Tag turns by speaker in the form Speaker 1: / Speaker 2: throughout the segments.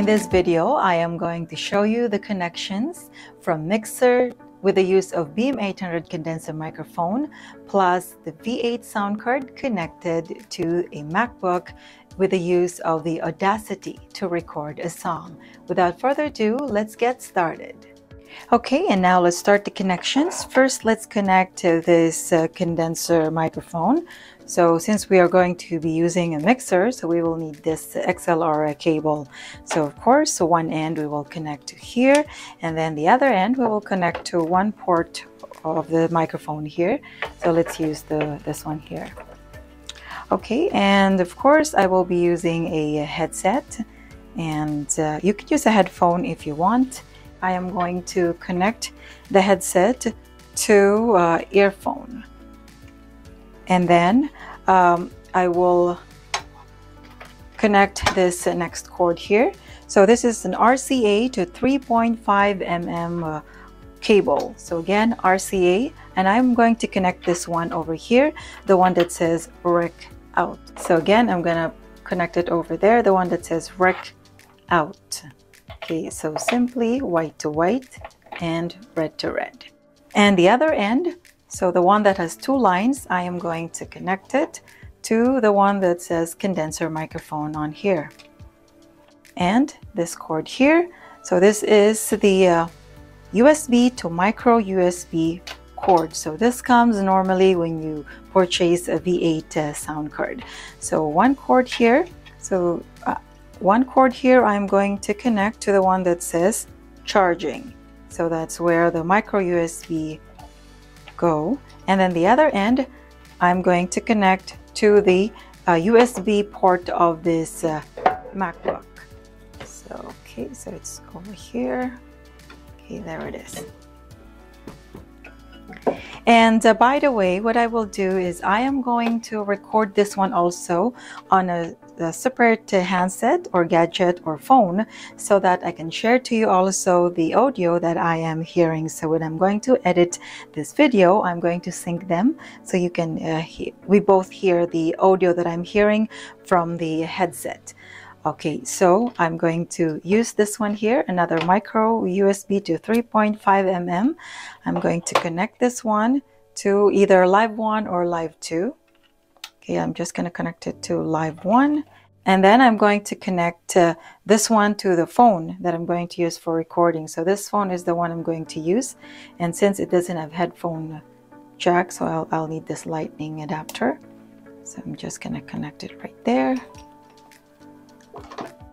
Speaker 1: In this video, I am going to show you the connections from mixer with the use of BM800 condenser microphone plus the V8 sound card connected to a MacBook with the use of the Audacity to record a song. Without further ado, let's get started. Okay, and now let's start the connections. First, let's connect to this uh, condenser microphone. So since we are going to be using a mixer, so we will need this XLR cable. So of course, so one end we will connect to here, and then the other end we will connect to one port of the microphone here. So let's use the this one here. Okay, and of course I will be using a headset, and uh, you could use a headphone if you want. I am going to connect the headset to uh, earphone and then um, I will connect this next cord here. So this is an RCA to 3.5 mm uh, cable. So again, RCA, and I'm going to connect this one over here, the one that says rec out. So again, I'm gonna connect it over there, the one that says rec out. Okay, so simply white to white and red to red. And the other end, so the one that has two lines, I am going to connect it to the one that says condenser microphone on here. And this cord here, so this is the uh, USB to micro USB cord. So this comes normally when you purchase a V8 uh, sound card. So one cord here, so uh, one cord here I'm going to connect to the one that says charging. So that's where the micro USB go. And then the other end, I'm going to connect to the uh, USB port of this uh, MacBook. So, okay, so it's over here. Okay, there it is. And uh, by the way, what I will do is I am going to record this one also on a, a, separate handset or gadget or phone so that I can share to you also the audio that I am hearing. So when I'm going to edit this video, I'm going to sync them so you can, uh, we both hear the audio that I'm hearing from the headset. Okay, so I'm going to use this one here, another micro USB to 3.5 mm. I'm going to connect this one to either live one or live two. Okay, I'm just going to connect it to live one. And then I'm going to connect uh, this one to the phone that I'm going to use for recording. So this phone is the one I'm going to use. And since it doesn't have headphone jack, so I'll, I'll need this lightning adapter. So I'm just going to connect it right there.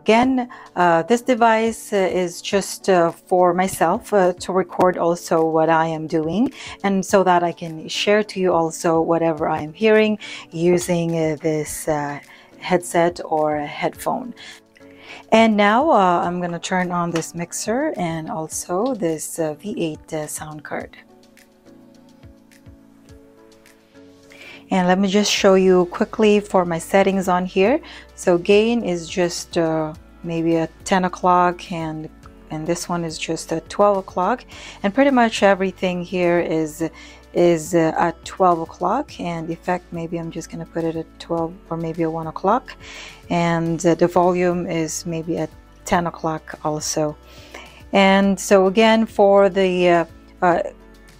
Speaker 1: Again, uh, this device uh, is just uh, for myself uh, to record also what I am doing and so that I can share to you also whatever I am hearing using uh, this uh, headset or headphone. And now I'm going to turn on this mixer and also this V8 sound card. And let me just show you quickly for my settings on here. So gain is just uh, maybe at 10 o'clock and and this one is just at 12 o'clock. And pretty much everything here is is uh, at 12 o'clock. And effect maybe I'm just gonna put it at 12 or maybe at 1 o'clock. And uh, the volume is maybe at 10 o'clock also. And so again for the uh, uh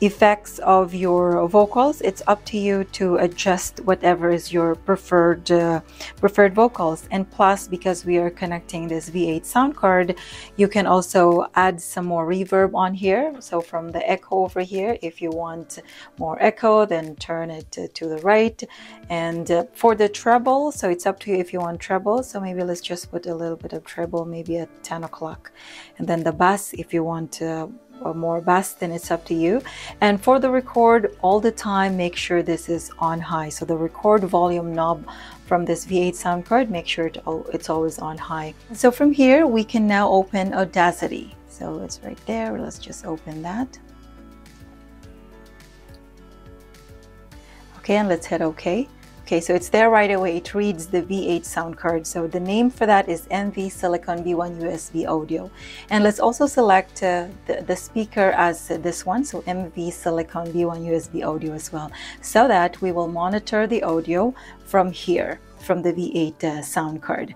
Speaker 1: effects of your vocals it's up to you to adjust whatever is your preferred uh, preferred vocals. And plus because we are connecting this v8 sound card you can also add some more reverb on here. So from the echo over here if you want more echo then turn it to, to the right. And uh, for the treble so it's up to you if you want treble. So maybe let's just put a little bit of treble maybe at 10 o'clock. And then the bass if you want to or more bass then it's up to you. And for the record all the time make sure this is on high. So the record volume knob from this V8 sound card make sure it's always on high. So from here we can now open Audacity. So it's right there. Let's just open that. Okay and let's hit OK Okay, so it's there right away. It reads the V8 sound card. So the name for that is MV Silicon V1 USB audio. And let's also select uh, the, the speaker as this one. So MV Silicon V1 USB audio as well. So that we will monitor the audio from here, from the V8 uh, sound card.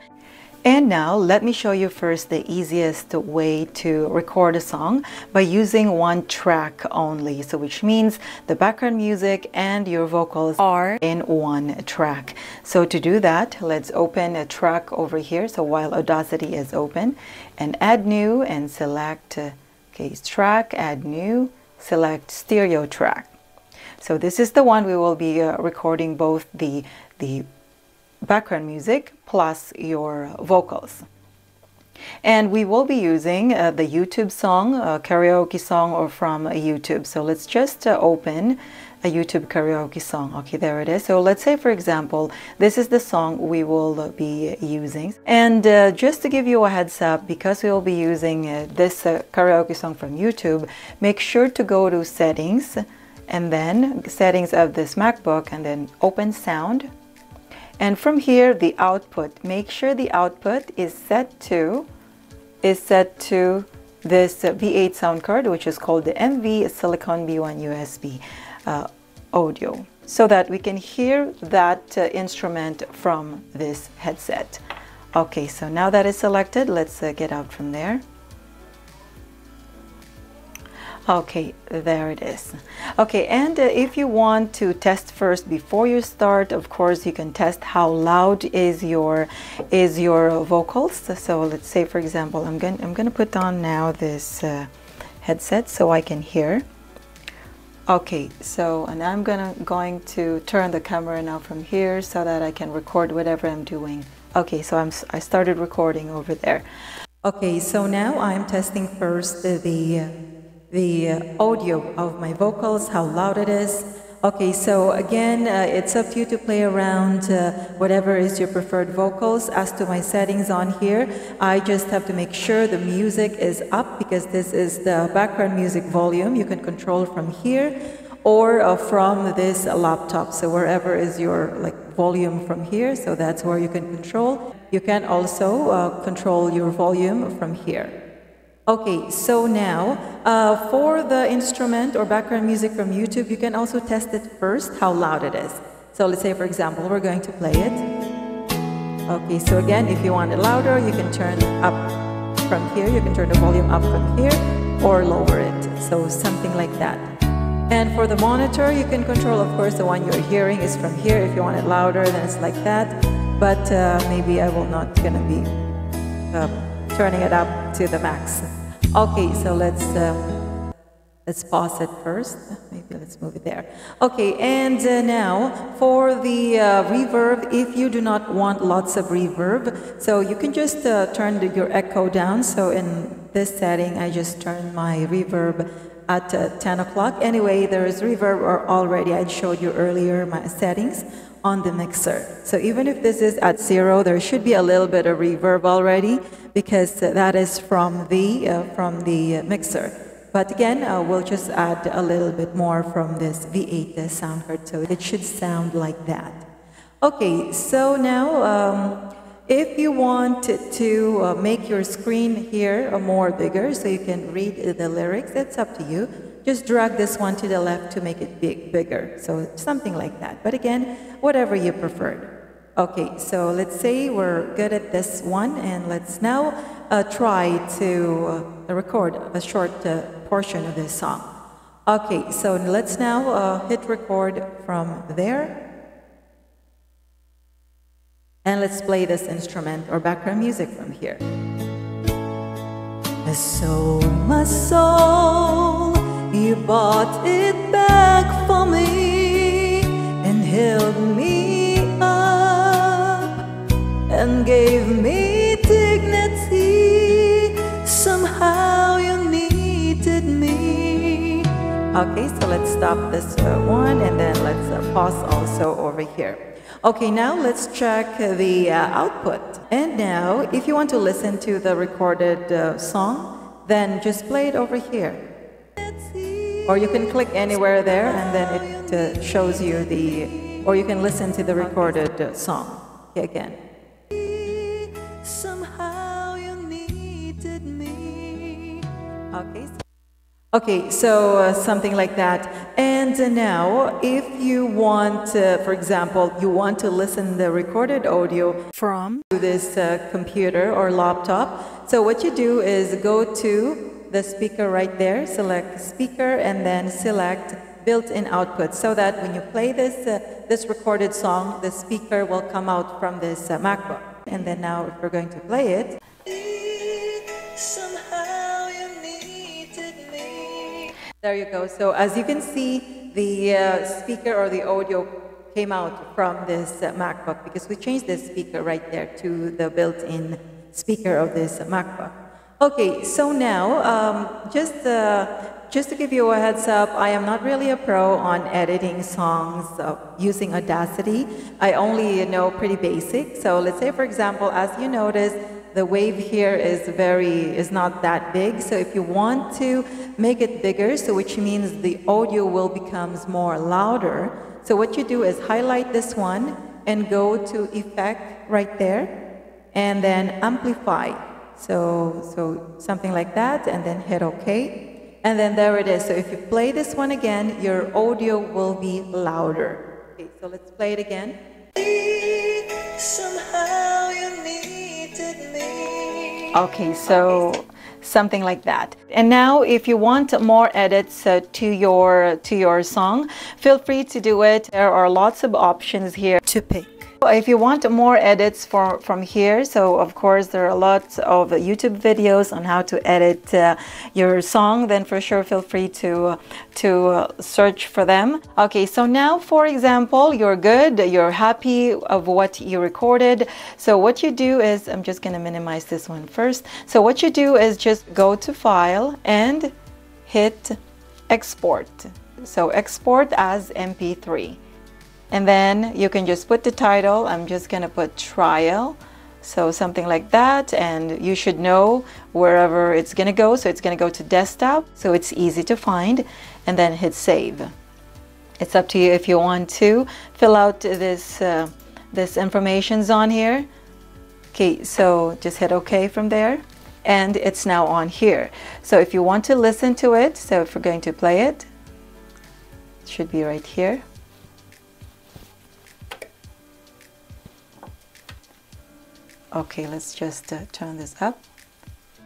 Speaker 1: And now let me show you first the easiest way to record a song by using one track only. So which means the background music and your vocals are in one track. So to do that, let's open a track over here. So while Audacity is open and add new and select case track, add new, select stereo track. So this is the one we will be uh, recording both the, the background music plus your vocals. And we will be using uh, the YouTube song, a karaoke song or from YouTube. So let's just uh, open a YouTube karaoke song. Okay, there it is. So let's say, for example, this is the song we will be using. And uh, just to give you a heads up, because we will be using uh, this uh, karaoke song from YouTube, make sure to go to settings and then settings of this MacBook and then open sound and from here, the output, make sure the output is set to, is set to this V8 sound card, which is called the MV Silicon V1 USB uh, audio, so that we can hear that uh, instrument from this headset. Okay, so now that is selected, let's uh, get out from there. Okay, there it is. Okay, and uh, if you want to test first before you start, of course, you can test how loud is your is your vocals. So let's say, for example, I'm going I'm going to put on now this uh, headset so I can hear. Okay, so and I'm gonna going to turn the camera now from here so that I can record whatever I'm doing. Okay, so I'm I started recording over there. Okay, so now I'm testing first the, the uh, the audio of my vocals, how loud it is. Okay, so again, uh, it's up to you to play around uh, whatever is your preferred vocals. As to my settings on here, I just have to make sure the music is up because this is the background music volume. You can control from here or uh, from this laptop. So wherever is your like volume from here, so that's where you can control. You can also uh, control your volume from here. Okay, so now uh, for the instrument or background music from YouTube, you can also test it first, how loud it is. So let's say, for example, we're going to play it. Okay, so again, if you want it louder, you can turn up from here. You can turn the volume up from here or lower it. So something like that. And for the monitor, you can control, of course, the one you're hearing is from here. If you want it louder, then it's like that. But uh, maybe I will not gonna be uh, turning it up to the max. Okay, so let's uh, let's pause it first. Maybe let's move it there. Okay, and uh, now for the uh, reverb, if you do not want lots of reverb, so you can just uh, turn the, your echo down. So in this setting, I just turn my reverb at uh, 10 o'clock. Anyway, there is reverb already. I showed you earlier my settings on the mixer. So even if this is at zero, there should be a little bit of reverb already because that is from the, uh, from the mixer. But again, uh, we'll just add a little bit more from this V8 sound card, so it should sound like that. Okay, so now um, if you want to uh, make your screen here more bigger so you can read the lyrics, it's up to you just drag this one to the left to make it big, bigger. So something like that. But again, whatever you preferred. Okay, so let's say we're good at this one and let's now uh, try to uh, record a short uh, portion of this song. Okay, so let's now uh, hit record from there. And let's play this instrument or background music from here. So my soul you bought it back for me and held me up and gave me dignity. Somehow you needed me. Okay, so let's stop this uh, one and then let's uh, pause also over here. Okay, now let's check the uh, output. And now, if you want to listen to the recorded uh, song, then just play it over here. Or you can click anywhere there and then it uh, shows you the, or you can listen to the recorded uh, song again. Okay. Okay, so uh, something like that. And uh, now, if you want, uh, for example, you want to listen the recorded audio from this uh, computer or laptop, so what you do is go to the speaker right there, select speaker, and then select built-in output, so that when you play this uh, this recorded song, the speaker will come out from this uh, MacBook. And then now, if we're going to play it. There you go. So as you can see, the uh, speaker or the audio came out from this uh, MacBook because we changed the speaker right there to the built-in speaker of this MacBook. Okay, so now um, just uh, just to give you a heads up, I am not really a pro on editing songs uh, using Audacity. I only know pretty basic. So let's say, for example, as you notice, the wave here is very is not that big so if you want to make it bigger so which means the audio will becomes more louder so what you do is highlight this one and go to effect right there and then amplify so so something like that and then hit ok and then there it is so if you play this one again your audio will be louder okay so let's play it again somehow you Okay, so something like that. And now if you want more edits uh, to your to your song, feel free to do it. There are lots of options here to pick. If you want more edits for, from here, so of course there are lots of YouTube videos on how to edit uh, your song, then for sure feel free to, to uh, search for them. Okay, so now for example, you're good, you're happy of what you recorded. So what you do is, I'm just gonna minimize this one first. So what you do is just go to File and hit Export. So export as MP3 and then you can just put the title. I'm just gonna put trial. So something like that. And you should know wherever it's gonna go. So it's gonna go to desktop. So it's easy to find. And then hit save. It's up to you if you want to fill out this uh, this information's on here. Okay so just hit OK from there. And it's now on here. So if you want to listen to it so if we're going to play it it should be right here Okay, let's just uh, turn this up.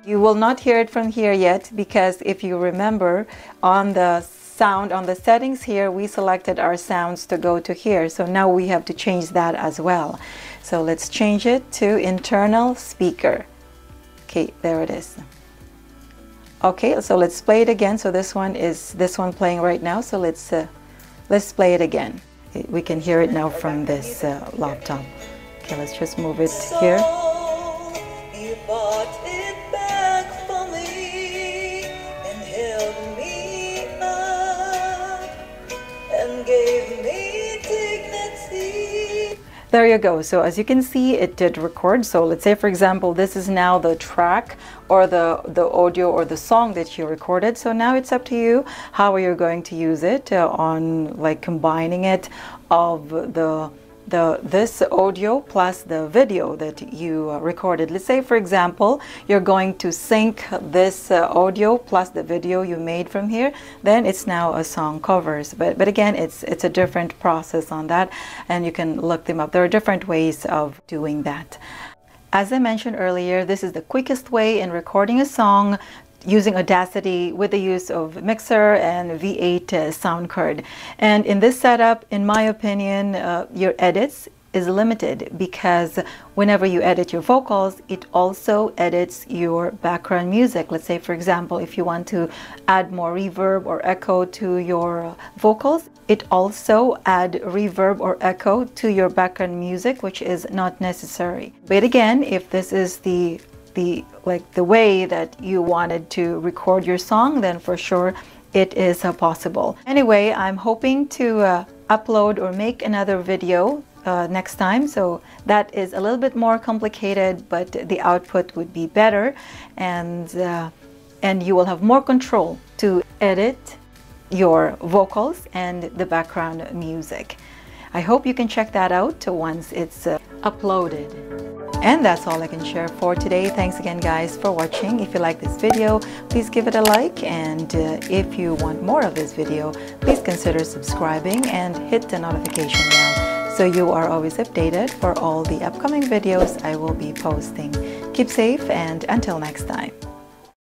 Speaker 1: You will not hear it from here yet because if you remember on the sound on the settings here we selected our sounds to go to here. So now we have to change that as well. So let's change it to internal speaker. Okay there it is. Okay so let's play it again. So this one is this one playing right now. So let's uh, let's play it again. We can hear it now from this uh, laptop Okay, let's just move it here. There you go. So as you can see, it did record. So let's say, for example, this is now the track or the, the audio or the song that you recorded. So now it's up to you how are you going to use it uh, on like combining it of the the this audio plus the video that you uh, recorded. Let's say, for example, you're going to sync this uh, audio plus the video you made from here, then it's now a song covers. But, but again, it's, it's a different process on that, and you can look them up. There are different ways of doing that. As I mentioned earlier, this is the quickest way in recording a song using Audacity with the use of Mixer and V8 uh, sound card. And in this setup, in my opinion, uh, your edits is limited because whenever you edit your vocals, it also edits your background music. Let's say, for example, if you want to add more reverb or echo to your vocals, it also add reverb or echo to your background music, which is not necessary. But again, if this is the the like the way that you wanted to record your song, then for sure it is uh, possible. Anyway, I'm hoping to uh, upload or make another video uh, next time. So that is a little bit more complicated, but the output would be better, and uh, and you will have more control to edit your vocals and the background music. I hope you can check that out once it's uh, uploaded. And that's all I can share for today. Thanks again guys for watching. If you like this video, please give it a like and uh, if you want more of this video, please consider subscribing and hit the notification bell so you are always updated for all the upcoming videos I will be posting. Keep safe and until next time.